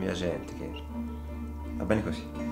mia gente, che va bene così.